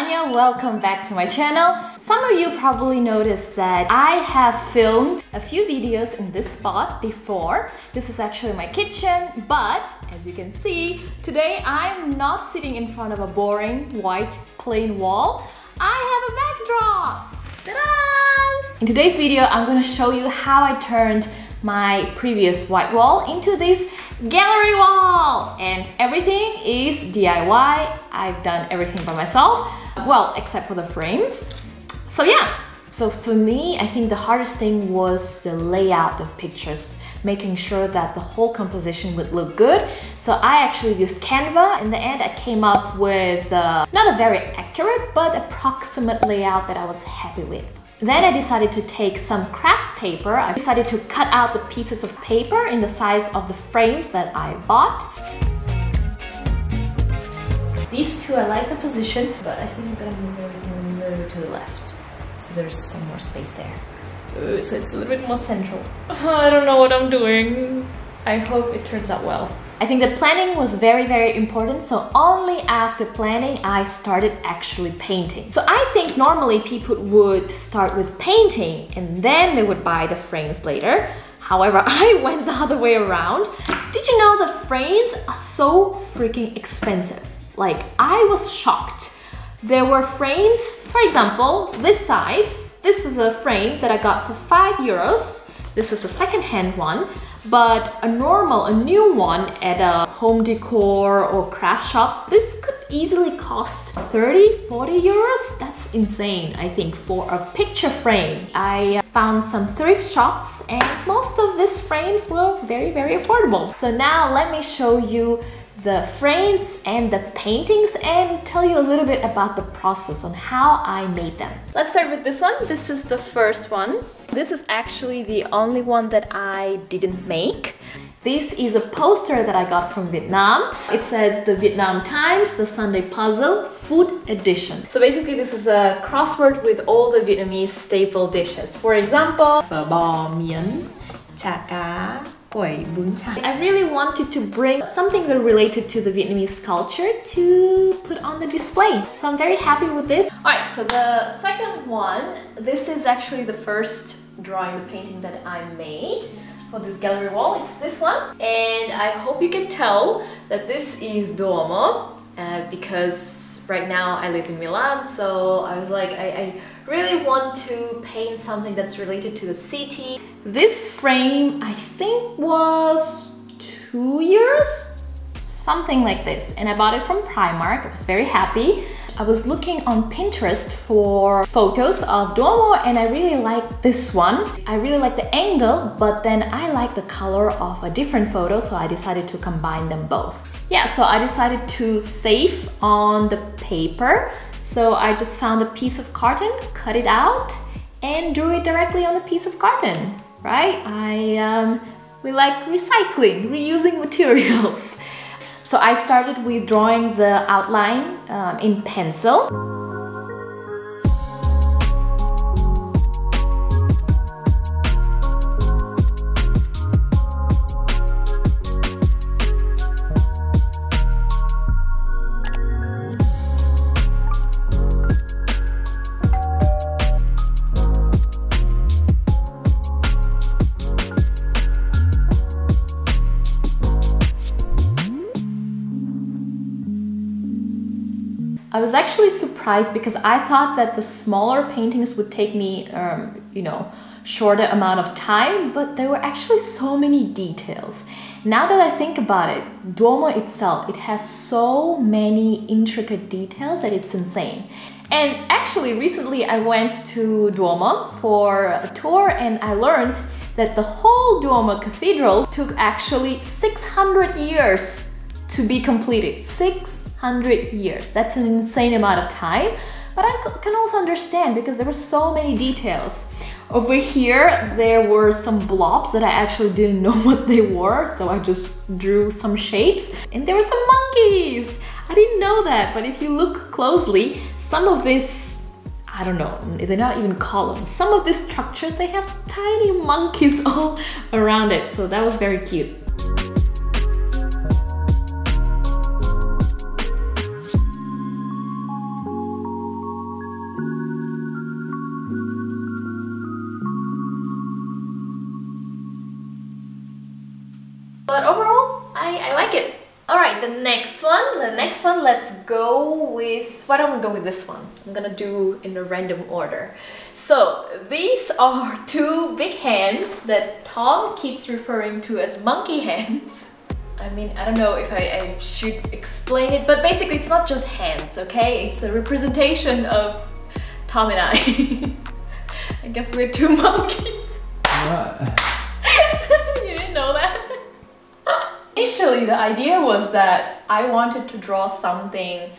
Anya Welcome back to my channel. Some of you probably noticed that I have filmed a few videos in this spot before. This is actually my kitchen, but as you can see, today I'm not sitting in front of a boring white plain wall. I have a backdrop! Ta-da! In today's video, I'm gonna show you how I turned my previous white wall into this gallery wall and everything is DIY. I've done everything by myself, well, except for the frames. So yeah, so for me, I think the hardest thing was the layout of pictures, making sure that the whole composition would look good. So I actually used Canva. In the end, I came up with uh, not a very accurate, but approximate layout that I was happy with. Then I decided to take some craft paper. I decided to cut out the pieces of paper in the size of the frames that I bought. These two, I like the position, but I think I'm gonna move everything a little bit to the left. So there's some more space there. so it's a little bit more central. I don't know what I'm doing. I hope it turns out well. I think the planning was very, very important. So only after planning, I started actually painting. So I think normally people would start with painting and then they would buy the frames later. However, I went the other way around. Did you know that frames are so freaking expensive? Like I was shocked. There were frames, for example, this size. This is a frame that I got for five euros. This is a second-hand one. But a normal, a new one at a home decor or craft shop, this could easily cost 30, 40 euros. That's insane, I think, for a picture frame. I uh, found some thrift shops and most of these frames were very, very affordable. So now let me show you the frames and the paintings and tell you a little bit about the process on how I made them. Let's start with this one. This is the first one. This is actually the only one that I didn't make. This is a poster that I got from Vietnam. It says the Vietnam Times, the Sunday Puzzle, Food Edition. So basically this is a crossword with all the Vietnamese staple dishes. For example, phở bò miến, chả cá, I really wanted to bring something related to the Vietnamese culture to put on the display. So I'm very happy with this. Alright, so the second one, this is actually the first drawing painting that I made for this gallery wall. It's this one. And I hope you can tell that this is Duomo uh, because right now I live in Milan. So I was like, I, I really want to paint something that's related to the city. This frame, I think was two years, something like this. And I bought it from Primark, I was very happy. I was looking on Pinterest for photos of Duomo and I really like this one. I really like the angle, but then I like the color of a different photo, so I decided to combine them both. Yeah, so I decided to save on the paper so I just found a piece of carton, cut it out, and drew it directly on the piece of carton, right? I, um, we like recycling, reusing materials. So I started with drawing the outline um, in pencil. I was actually surprised because I thought that the smaller paintings would take me, um, you know, shorter amount of time, but there were actually so many details. Now that I think about it, Duomo itself, it has so many intricate details that it's insane. And actually, recently I went to Duomo for a tour and I learned that the whole Duomo Cathedral took actually 600 years to be completed. Six 100 years. That's an insane amount of time, but I can also understand because there were so many details. Over here, there were some blobs that I actually didn't know what they were, so I just drew some shapes. And there were some monkeys! I didn't know that, but if you look closely, some of these, I don't know, they're not even columns. Some of these structures, they have tiny monkeys all around it, so that was very cute. Let's go with, why don't we go with this one? I'm gonna do in a random order. So these are two big hands that Tom keeps referring to as monkey hands. I mean, I don't know if I, I should explain it, but basically it's not just hands, okay? It's a representation of Tom and I. I guess we're two monkeys. you didn't know that? Initially, the idea was that I wanted to draw something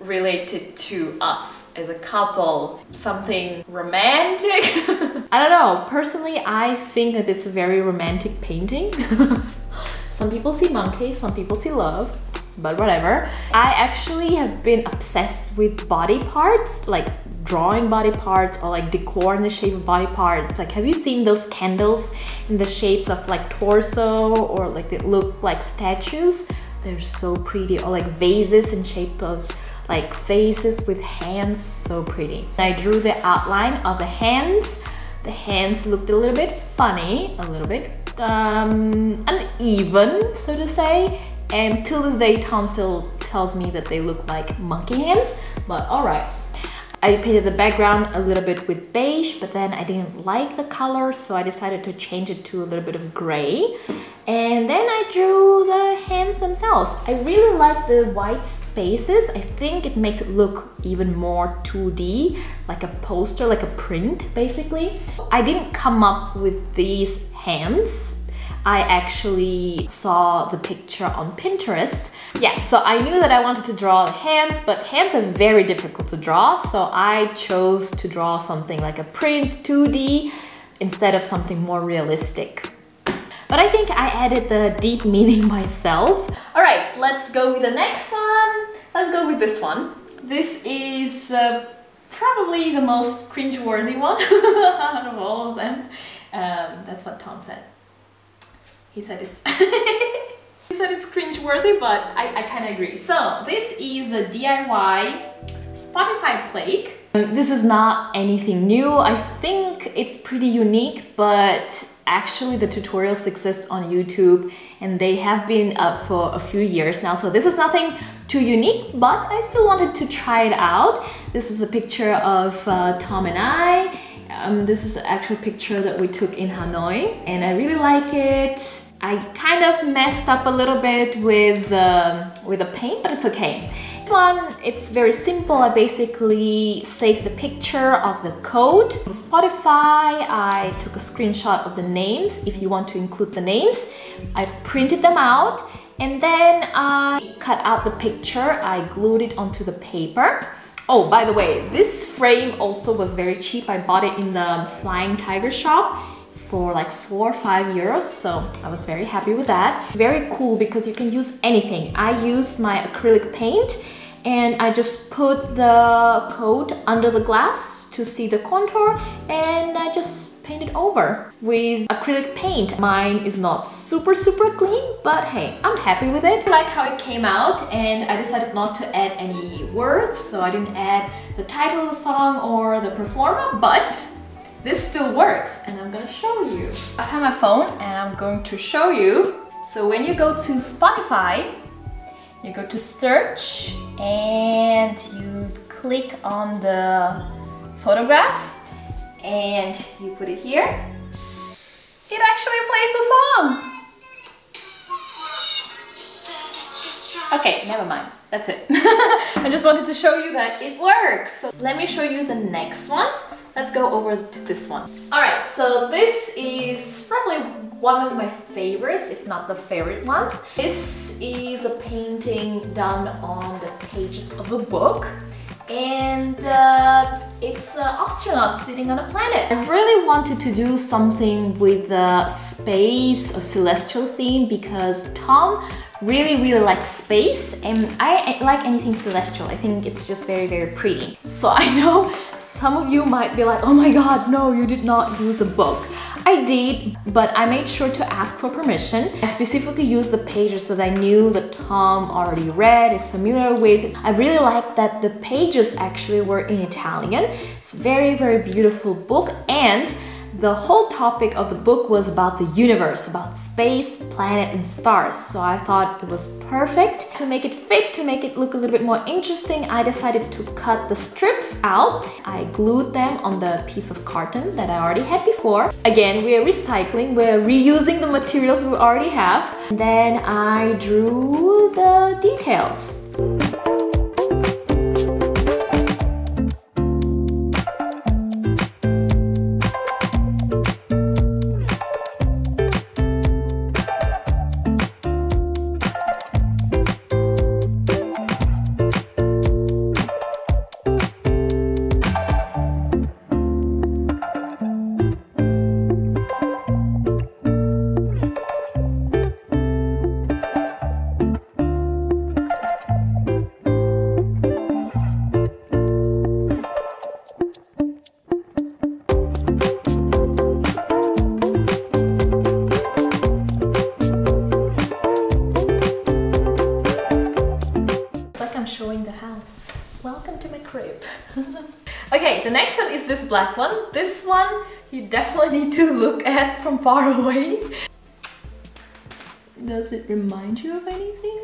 related to us as a couple, something romantic. I don't know, personally, I think that it's a very romantic painting. some people see monkeys, some people see love, but whatever. I actually have been obsessed with body parts, like drawing body parts or like decor in the shape of body parts. Like, have you seen those candles in the shapes of like torso or like they look like statues? They're so pretty. Or like vases in shape of like faces with hands, so pretty. I drew the outline of the hands. The hands looked a little bit funny, a little bit um, uneven, so to say. And till this day, Tom still tells me that they look like monkey hands, but all right. I painted the background a little bit with beige, but then I didn't like the color, so I decided to change it to a little bit of gray. And then I drew the hands themselves. I really like the white spaces. I think it makes it look even more 2D, like a poster, like a print, basically. I didn't come up with these hands I actually saw the picture on Pinterest. Yeah, so I knew that I wanted to draw hands, but hands are very difficult to draw, so I chose to draw something like a print 2D instead of something more realistic. But I think I added the deep meaning myself. All right, let's go with the next one. Let's go with this one. This is uh, probably the most cringe-worthy one out of all of them. Um, that's what Tom said. He said it's he said it's cringe-worthy, but I, I kind of agree. So this is a DIY Spotify plate. Um, this is not anything new. I think it's pretty unique, but actually the tutorials exist on YouTube and they have been up for a few years now. So this is nothing too unique, but I still wanted to try it out. This is a picture of uh, Tom and I. Um, this is an actual picture that we took in Hanoi and I really like it. I kind of messed up a little bit with, uh, with the paint, but it's okay. This one, it's very simple. I basically saved the picture of the code. On Spotify, I took a screenshot of the names, if you want to include the names. I printed them out and then I cut out the picture. I glued it onto the paper. Oh, by the way, this frame also was very cheap. I bought it in the Flying Tiger shop for like four or five euros so I was very happy with that. Very cool because you can use anything. I used my acrylic paint and I just put the coat under the glass to see the contour and I just painted over with acrylic paint. Mine is not super super clean but hey I'm happy with it. I like how it came out and I decided not to add any words so I didn't add the title of the song or the performer but this still works and I'm gonna show you. I have my phone and I'm going to show you. So when you go to Spotify, you go to search and you click on the photograph and you put it here. It actually plays the song. Okay, never mind. That's it. I just wanted to show you that it works. So let me show you the next one. Let's go over to this one. All right, so this is probably one of my favorites, if not the favorite one. This is a painting done on the pages of a book and uh, it's an astronaut sitting on a planet. I really wanted to do something with the space or celestial theme because Tom really really likes space and I like anything celestial. I think it's just very very pretty. So I know some of you might be like, oh my god, no, you did not use a book. I did, but I made sure to ask for permission. I specifically used the pages that I knew that Tom already read, is familiar with. I really like that the pages actually were in Italian. It's very, very beautiful book and the whole topic of the book was about the universe, about space, planet, and stars. So I thought it was perfect. To make it fit, to make it look a little bit more interesting, I decided to cut the strips out. I glued them on the piece of carton that I already had before. Again, we are recycling, we're reusing the materials we already have. And then I drew the details. Black one. This one you definitely need to look at from far away. Does it remind you of anything?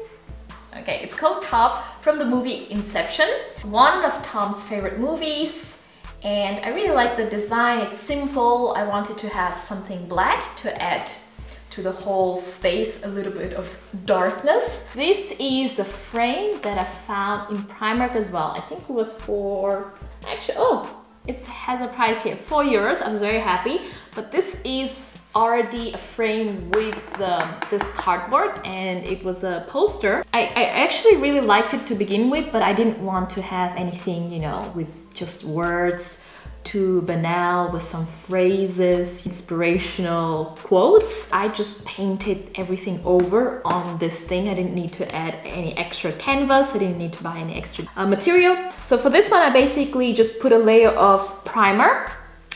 Okay, it's called Top from the movie Inception. One of Tom's favorite movies and I really like the design. It's simple. I wanted to have something black to add to the whole space a little bit of darkness. This is the frame that I found in Primark as well. I think it was for, actually, oh, it has a price here, 4 euros. I was very happy. But this is already a frame with the, this cardboard and it was a poster. I, I actually really liked it to begin with, but I didn't want to have anything, you know, with just words too banal with some phrases, inspirational quotes. I just painted everything over on this thing. I didn't need to add any extra canvas. I didn't need to buy any extra uh, material. So for this one, I basically just put a layer of primer.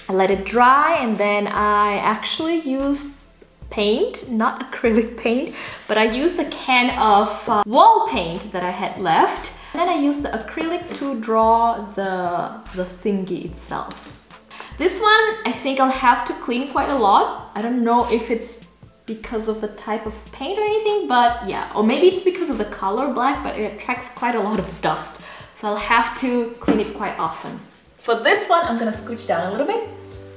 I let it dry and then I actually used paint, not acrylic paint, but I used a can of uh, wall paint that I had left then I use the acrylic to draw the, the thingy itself. This one, I think I'll have to clean quite a lot. I don't know if it's because of the type of paint or anything, but yeah. Or maybe it's because of the color black, but it attracts quite a lot of dust. So I'll have to clean it quite often. For this one, I'm gonna scooch down a little bit.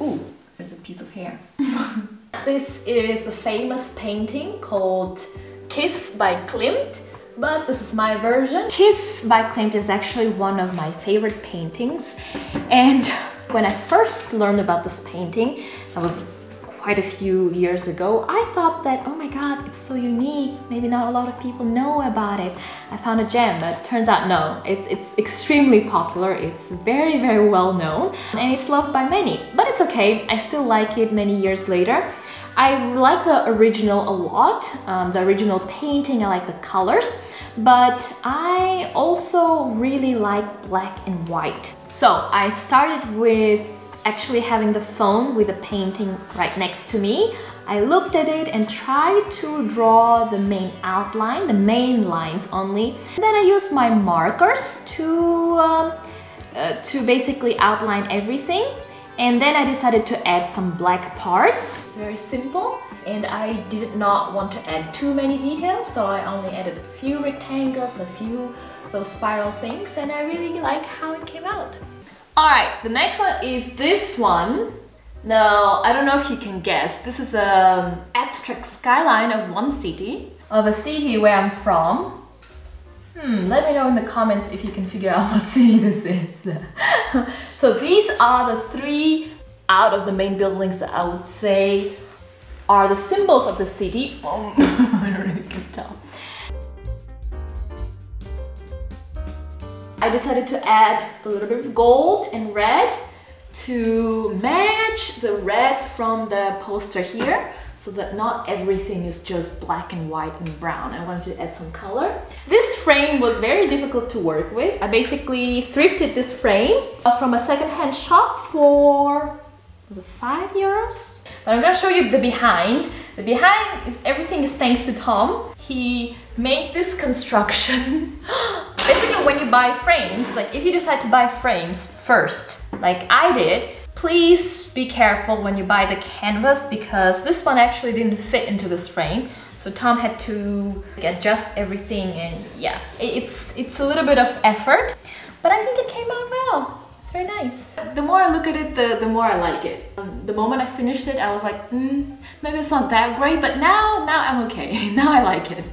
Ooh, there's a piece of hair. this is a famous painting called Kiss by Klimt but this is my version. Kiss by Klimt is actually one of my favorite paintings and when I first learned about this painting, that was quite a few years ago, I thought that, oh my god, it's so unique, maybe not a lot of people know about it. I found a gem, but turns out no, it's, it's extremely popular, it's very, very well known, and it's loved by many. But it's okay, I still like it many years later. I like the original a lot, um, the original painting, I like the colors, but I also really like black and white. So I started with actually having the phone with the painting right next to me. I looked at it and tried to draw the main outline, the main lines only. Then I used my markers to, um, uh, to basically outline everything. And then I decided to add some black parts. Very simple. And I did not want to add too many details, so I only added a few rectangles, a few little spiral things, and I really like how it came out. Alright, the next one is this one. Now, I don't know if you can guess, this is an abstract skyline of one city, of a city where I'm from. Hmm, let me know in the comments if you can figure out what city this is. so these are the three out of the main buildings that I would say are the symbols of the city. Oh, I don't really can tell. I decided to add a little bit of gold and red to match the red from the poster here so that not everything is just black and white and brown. I wanted to add some color. This frame was very difficult to work with. I basically thrifted this frame uh, from a secondhand shop for, was it five euros? But I'm gonna show you the behind. The behind is everything is thanks to Tom. He made this construction. Basically when you buy frames, like if you decide to buy frames first, like I did, please be careful when you buy the canvas because this one actually didn't fit into this frame. So Tom had to adjust everything and yeah, it's, it's a little bit of effort, but I think it came out well. It's very nice. The more I look at it, the, the more I like it. The moment I finished it, I was like, mm, maybe it's not that great, but now, now I'm okay. now I like it.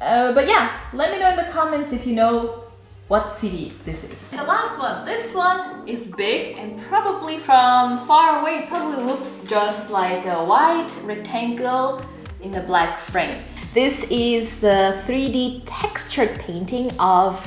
Uh, but yeah, let me know in the comments if you know what city this is. The last one. This one is big and probably from far away probably looks just like a white rectangle in a black frame. This is the 3D textured painting of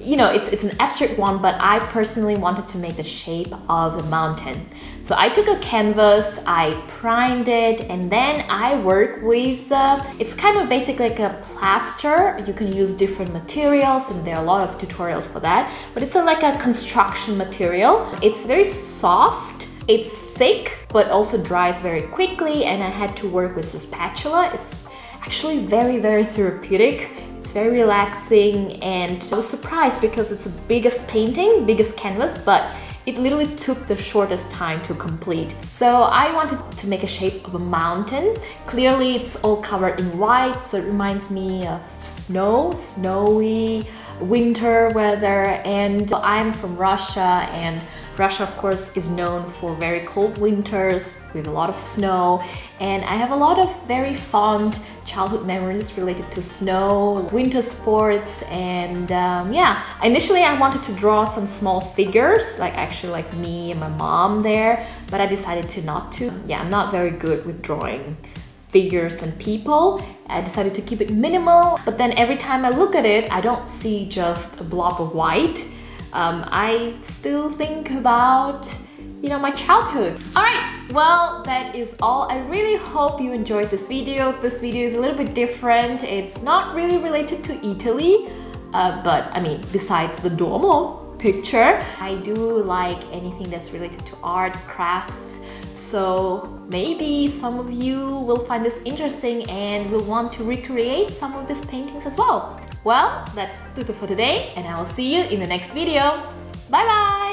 you know, it's, it's an abstract one, but I personally wanted to make the shape of a mountain. So I took a canvas, I primed it, and then I work with, uh, it's kind of basically like a plaster. You can use different materials, and there are a lot of tutorials for that, but it's a, like a construction material. It's very soft, it's thick, but also dries very quickly, and I had to work with the spatula. It's actually very, very therapeutic. It's very relaxing and I was surprised because it's the biggest painting, biggest canvas, but it literally took the shortest time to complete. So I wanted to make a shape of a mountain. Clearly it's all covered in white, so it reminds me of snow, snowy, winter weather, and I'm from Russia and Russia, of course, is known for very cold winters with a lot of snow, and I have a lot of very fond childhood memories related to snow, winter sports, and um, yeah. Initially, I wanted to draw some small figures, like actually like me and my mom there, but I decided to not to. Yeah, I'm not very good with drawing figures and people. I decided to keep it minimal, but then every time I look at it, I don't see just a blob of white um, I still think about you know, my childhood. Alright, well, that is all. I really hope you enjoyed this video. This video is a little bit different. It's not really related to Italy, uh, but I mean, besides the Duomo picture, I do like anything that's related to art, crafts, so maybe some of you will find this interesting and will want to recreate some of these paintings as well. Well, that's tutto for today and I will see you in the next video. Bye bye!